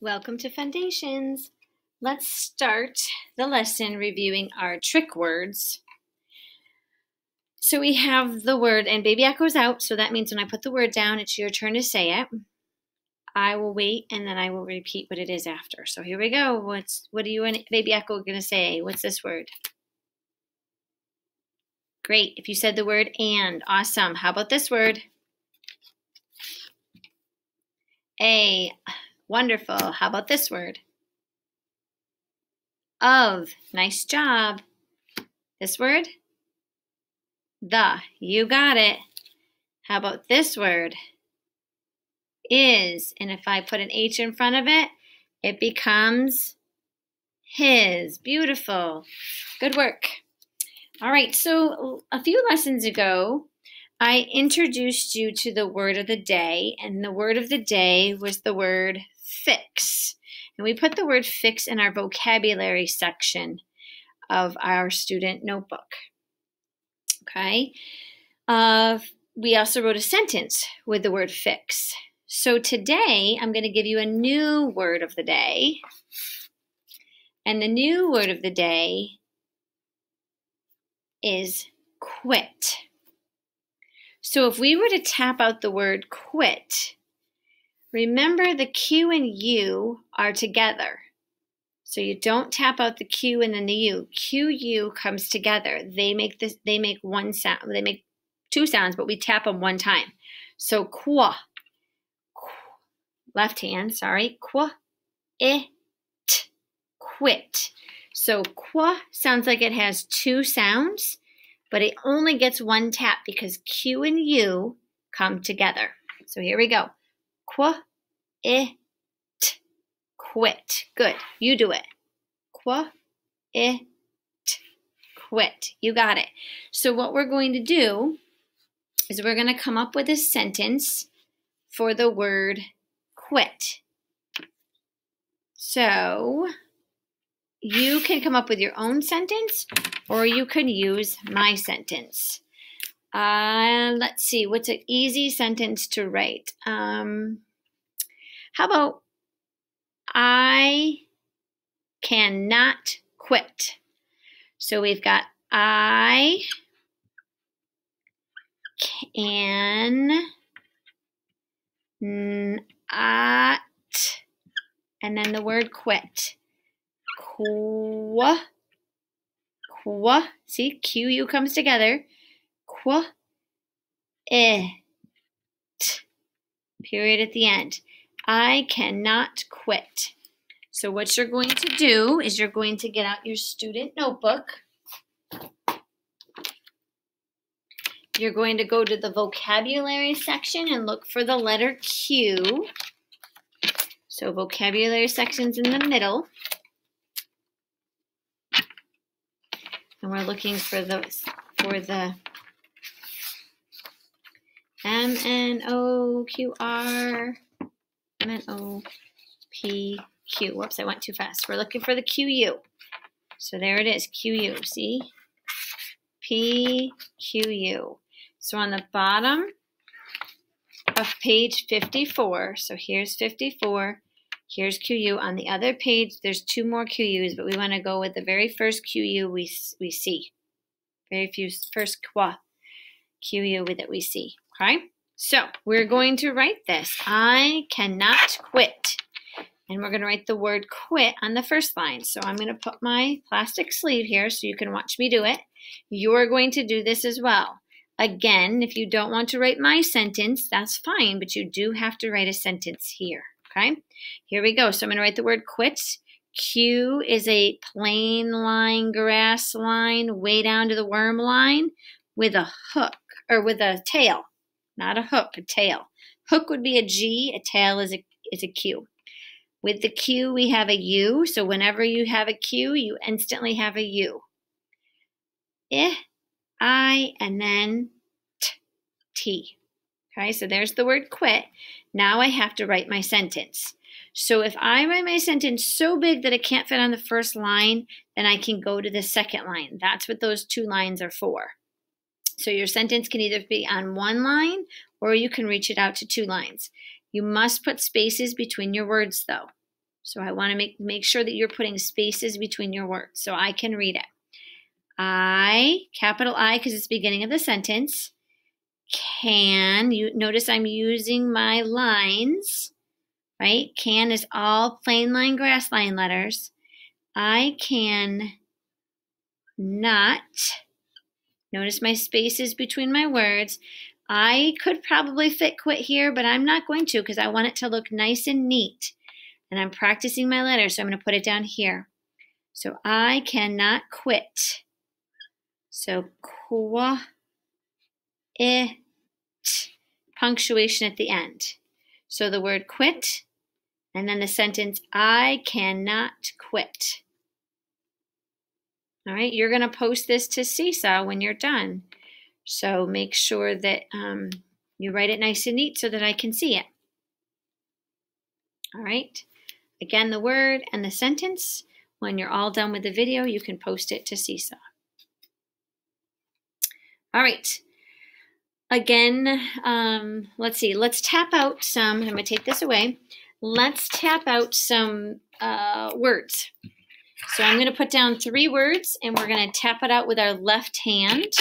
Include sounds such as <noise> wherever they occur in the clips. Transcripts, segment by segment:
Welcome to Fundations. Let's start the lesson reviewing our trick words. So we have the word, and baby echoes out, so that means when I put the word down, it's your turn to say it. I will wait and then I will repeat what it is after. So here we go. What's what are you and baby echo gonna say? What's this word? Great. If you said the word and, awesome. How about this word? A. Wonderful. How about this word? Of. Nice job. This word? The. You got it. How about this word? Is. And if I put an H in front of it, it becomes his. Beautiful. Good work. All right, so a few lessons ago, I introduced you to the word of the day, and the word of the day was the word fix. And we put the word fix in our vocabulary section of our student notebook. Okay. Uh, we also wrote a sentence with the word fix. So today I'm going to give you a new word of the day. And the new word of the day is quit. So if we were to tap out the word quit, Remember the Q and U are together. So you don't tap out the Q and then the U. Q U comes together. They make this they make one sound. They make two sounds, but we tap them one time. So qua. Left hand, sorry. Qua it quit. So qua sounds like it has two sounds, but it only gets one tap because Q and U come together. So here we go it quit. Good. You do it. Quit it quit. You got it. So what we're going to do is we're going to come up with a sentence for the word quit. So you can come up with your own sentence or you can use my sentence. Uh, let's see, what's an easy sentence to write? Um, how about I cannot quit? So we've got I can not and then the word quit. Qua, qua, see, Q U comes together. Qua, it, period at the end. I cannot quit. So what you're going to do is you're going to get out your student notebook. You're going to go to the vocabulary section and look for the letter Q. So vocabulary section's in the middle. And we're looking for the for the M N O Q R M-N-O-P-Q. Whoops, I went too fast. We're looking for the Q-U. So there it is, Q-U. See? P-Q-U. So on the bottom of page 54, so here's 54, here's QU. On the other page, there's two more QUs, but we want to go with the very first QU we, we see. Very few, first qua QU that we see, okay? So we're going to write this. I cannot quit. And we're going to write the word quit on the first line. So I'm going to put my plastic sleeve here so you can watch me do it. You're going to do this as well. Again, if you don't want to write my sentence, that's fine, but you do have to write a sentence here. Okay? Here we go. So I'm going to write the word quit. Q is a plane line, grass line, way down to the worm line with a hook or with a tail not a hook, a tail. Hook would be a G, a tail is a, is a Q. With the Q, we have a U, so whenever you have a Q, you instantly have a U. Eh, I, and then t, T. Okay, so there's the word quit. Now I have to write my sentence. So if I write my sentence so big that it can't fit on the first line, then I can go to the second line. That's what those two lines are for. So your sentence can either be on one line or you can reach it out to two lines. You must put spaces between your words though. So I want to make, make sure that you're putting spaces between your words so I can read it. I, capital I because it's beginning of the sentence, can, you notice I'm using my lines, right? Can is all plane line, grass line letters. I can not, notice my spaces between my words. I could probably fit quit here, but I'm not going to because I want it to look nice and neat. And I'm practicing my letters, so I'm going to put it down here. So I cannot quit. So qua it punctuation at the end. So the word quit and then the sentence I cannot quit. All right, you're going to post this to Seesaw when you're done. So make sure that um, you write it nice and neat so that I can see it. All right, again, the word and the sentence. When you're all done with the video, you can post it to Seesaw. All right, again, um, let's see, let's tap out some, I'm going to take this away. Let's tap out some uh, words. So I'm going to put down three words and we're going to tap it out with our left hand.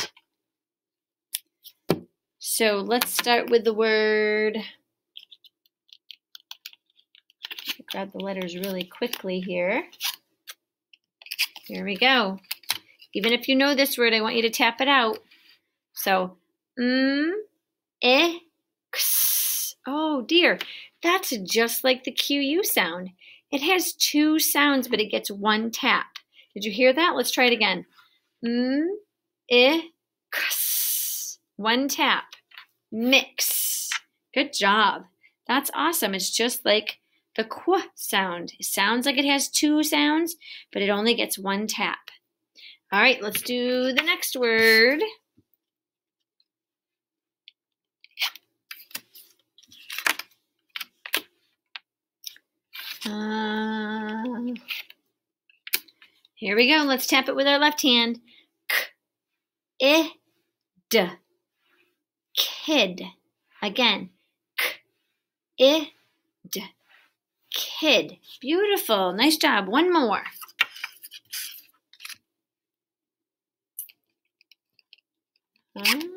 So let's start with the word. Grab the letters really quickly here. Here we go. Even if you know this word, I want you to tap it out. So, mm, eh, x. Oh dear, that's just like the QU sound. It has two sounds, but it gets one tap. Did you hear that? Let's try it again. Mm, eh. One tap. Mix. Good job. That's awesome. It's just like the qu sound. It sounds like it has two sounds, but it only gets one tap. All right, let's do the next word. Uh, here we go. Let's tap it with our left hand. K, I, d, kid. Again. K, I, d, kid. Beautiful. Nice job. One more. Um,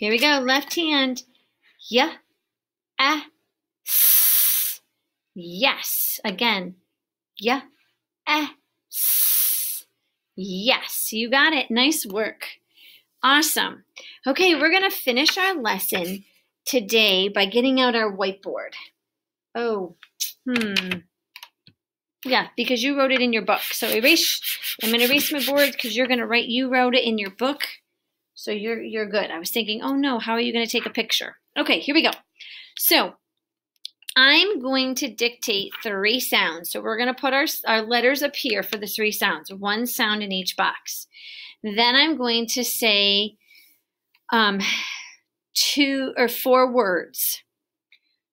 Here we go. Left hand. Yeah. Ah. Yes. Again. Yeah. Ah. Yes. You got it. Nice work. Awesome. Okay, we're going to finish our lesson today by getting out our whiteboard. Oh, hmm. Yeah, because you wrote it in your book. So erase, I'm going to erase my board because you're going to write, you wrote it in your book. So you're you're good. I was thinking, oh no, how are you going to take a picture? Okay, here we go. So I'm going to dictate three sounds. So we're going to put our, our letters up here for the three sounds, one sound in each box. Then I'm going to say um, two or four words.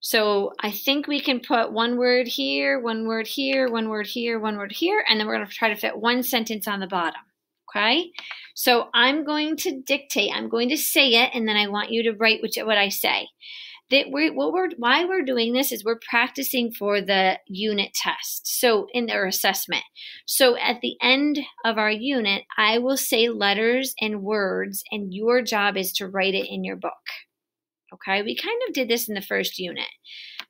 So I think we can put one word here, one word here, one word here, one word here, and then we're going to try to fit one sentence on the bottom. Okay? So I'm going to dictate, I'm going to say it, and then I want you to write which, what I say. That we what we're why we're doing this is we're practicing for the unit test. So in their assessment. So at the end of our unit, I will say letters and words, and your job is to write it in your book. Okay, we kind of did this in the first unit,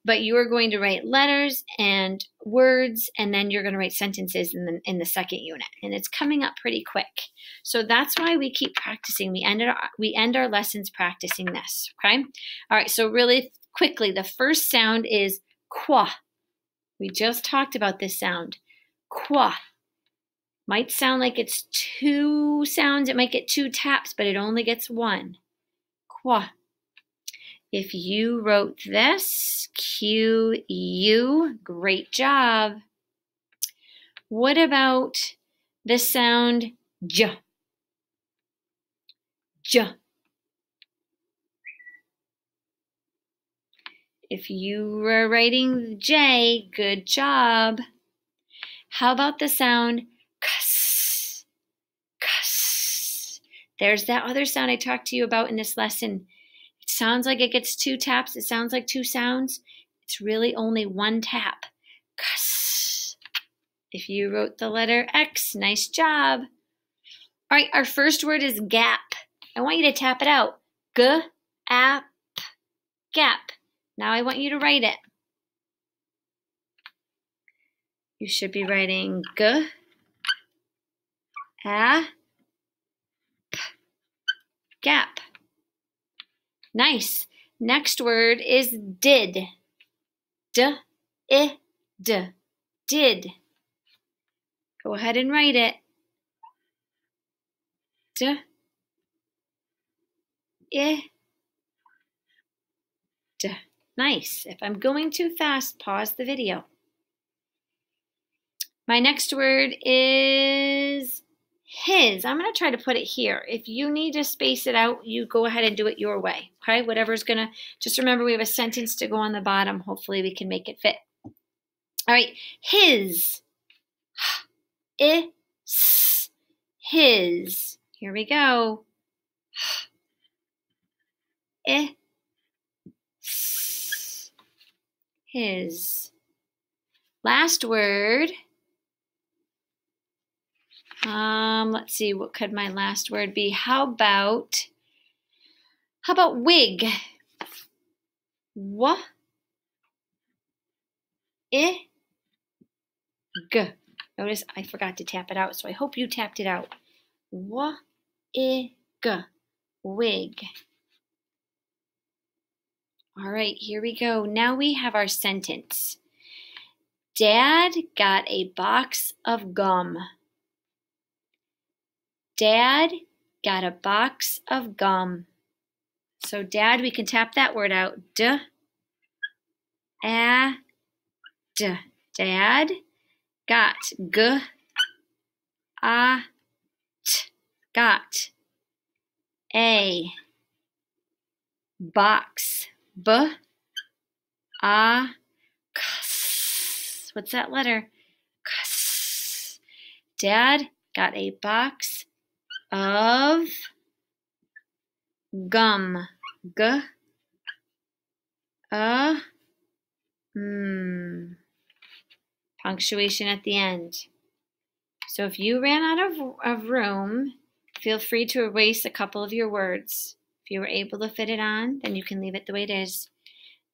but you are going to write letters and words, and then you're going to write sentences in the, in the second unit, and it's coming up pretty quick. So that's why we keep practicing. We end our, we end our lessons practicing this. Okay, all right. So really quickly, the first sound is qua. We just talked about this sound, qua. Might sound like it's two sounds. It might get two taps, but it only gets one. Qua. If you wrote this, Q U, great job. What about the sound J? J. If you were writing J, good job. How about the sound cuss? Cuss. There's that other sound I talked to you about in this lesson sounds like it gets two taps. It sounds like two sounds. It's really only one tap. If you wrote the letter X, nice job. All right, our first word is gap. I want you to tap it out. G, ap, gap. Now I want you to write it. You should be writing G, a, p, gap. Nice. Next word is did. D, I, d, did. Go ahead and write it. D, I, d. Nice. If I'm going too fast, pause the video. My next word is his. I'm going to try to put it here. If you need to space it out, you go ahead and do it your way. Okay, whatever's going to, just remember we have a sentence to go on the bottom. Hopefully we can make it fit. All right, his. <sighs> Is. His. Here we go. <sighs> Eh. His. Last word um, let's see, what could my last word be? How about, how about wig? What? I, g. Notice I forgot to tap it out, so I hope you tapped it out. Wa, I, g. Wig. All right, here we go. Now we have our sentence. Dad got a box of gum. Dad got a box of gum. So, dad, we can tap that word out. D, a, d. Dad got g, a, t. Got a box. B, a. What's that letter? Dad got a box of gum. G. A. Hmm. Punctuation at the end. So if you ran out of, of room, feel free to erase a couple of your words. If you were able to fit it on, then you can leave it the way it is.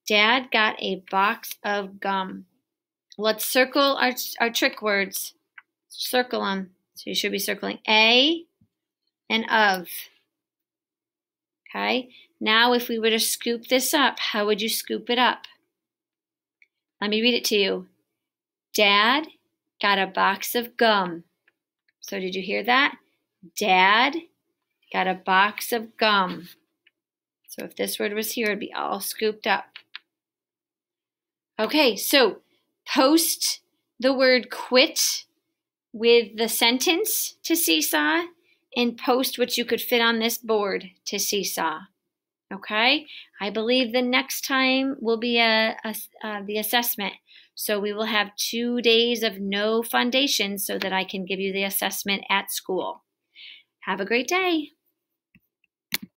Dad got a box of gum. Let's circle our, our trick words. Circle them. So you should be circling A, and of. Okay, now if we were to scoop this up, how would you scoop it up? Let me read it to you. Dad got a box of gum. So did you hear that? Dad got a box of gum. So if this word was here, it'd be all scooped up. Okay, so post the word quit with the sentence to Seesaw and post what you could fit on this board to Seesaw. Okay, I believe the next time will be a, a uh, the assessment. So we will have two days of no foundation so that I can give you the assessment at school. Have a great day.